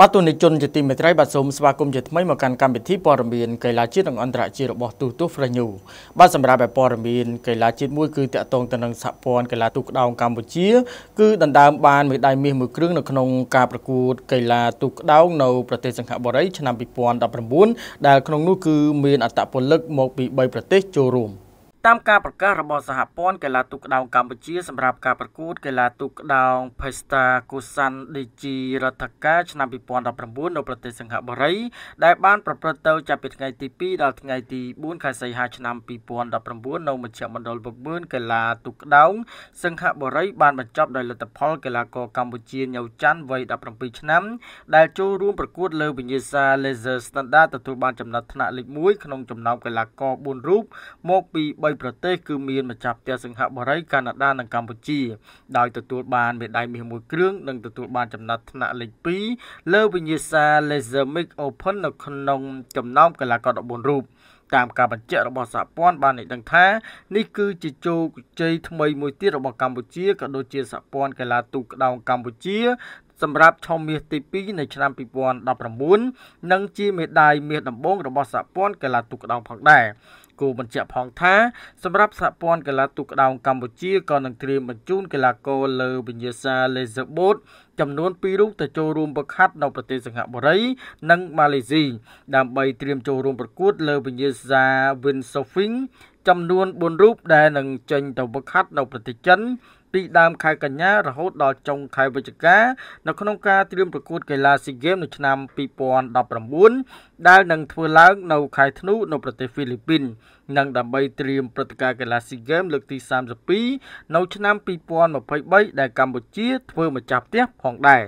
បាទទូនិជនជាទីមេត្រីបាទសូមស្វាគមន៍ជាថ្មីមកកាន់កម្មវិធីព័ត៌មានកីឡាជាតិនិងអន្តរជាតិរបស់ទូទស្សន៍ Fresh News បាទសម្រាប់ព័ត៌មានកីឡាជាតិមួយគឺតាក់ទងទៅនឹងសហព័ន្ធកីឡាទូកក្ដោងកម្ពុជាគឺដណ្ដើមបានមេដាយមាសមួយគ្រឿងនៅក្នុងការប្រកួតកីឡាទូកក្ដោងនៅប្រទេសសិង្ហបុរីឆ្នាំ2019ដែលក្នុងនោះគឺមានអត្តពលិកមកពី3ប្រទេសចូលរួម។ តាមការប្រកាសរបស់សហព័ន្ធកីឡាទូកក្ដោងកម្ពុជាសម្រាប់ការប្រកួតកីឡាទូកក្ដោង Pesta Kusan Digi រដ្ឋការឆ្នាំ2019នៅប្រទេសសិង្ហបុរី ដែលបានប្រព្រឹត្តទៅចាប់ពីថ្ងៃទី2ដល់ថ្ងៃទី4ខែសីហាឆ្នាំ2019នៅមជ្ឈមណ្ឌលវឹកបឿនកីឡាទូកក្ដោងសិង្ហបុរីបានបញ្ចប់ដោយលទ្ធផលកីឡាករកម្ពុជាញៅច័ន្ទវ័យ17ឆ្នាំ ដែលចូលរួមប្រកួតលើវិញ្ញាសា Laser Standard ទទួលបានចំណាត់ថ្នាក់លេខ1ក្នុងចំណោមកីឡាករ4រូបមកពី3ប្រទេសគឺមានម្ចាស់ផ្ទះសិង្ហបុរីកាណាដានិងកម្ពុជា ដោយទទួលបានមេដាយមាសមួយគ្រឿងនិងទទួលបានចំណាត់ថ្នាក់លេខ2លើវិញ្ញាសា Laser Mix Open នៅក្នុងចំណោមកីឡាករ14រូបតាមការបញ្ជាក់របស់សហព័ន្ធបានឲ្យដឹងថានេះគឺជាជោគជ័យថ្មីមួយទៀតរបស់កម្ពុជាក៏ដូចជាសហព័ន្ធកីឡាទូកក្ដោងកម្ពុជាសម្រាប់ឆមាសទី2នៃឆ្នាំ2019និងជាមេដាយមាសដំបូងរបស់សហព័ន្ធកីឡាទូកក្ដោងផងដែរ គូបញ្ជាក់ផងថាសម្រាប់សហព័ន្ធកីឡាទូកក្ដោងកម្ពុជាក៏នឹងត្រៀមបញ្ជូនកីឡាករលើវិញ្ញាសា Laser Boat ចំនួន2រូបទៅចូលរួមប្រខាត់នៅប្រទេសសិង្ហបុរី និងម៉ាឡេស៊ីដើម្បីត្រៀមចូលរួមប្រកួត លើវិញ្ញាសា Windsurfing ចំនួន4រូបដែលនឹងចេញទៅប្រខាត់នៅប្រទេសចិន ពីដើមខែកញ្ញារហូតដល់ចុងខែវិច្ឆិកានៅក្នុងការត្រៀមប្រកួតកីឡាស៊ីហ្គេមនៅឆ្នាំ2019ដែលនឹងធ្វើឡើងនៅខែធ្នូនៅប្រទេសហ្វីលីពីននិងដើម្បីត្រៀមព្រឹត្តិការណ៍កីឡាស៊ីហ្គេមលើកទី32នៅឆ្នាំ2023ដែលកម្ពុជាធ្វើម្ចាស់ផ្ទះផងដែរ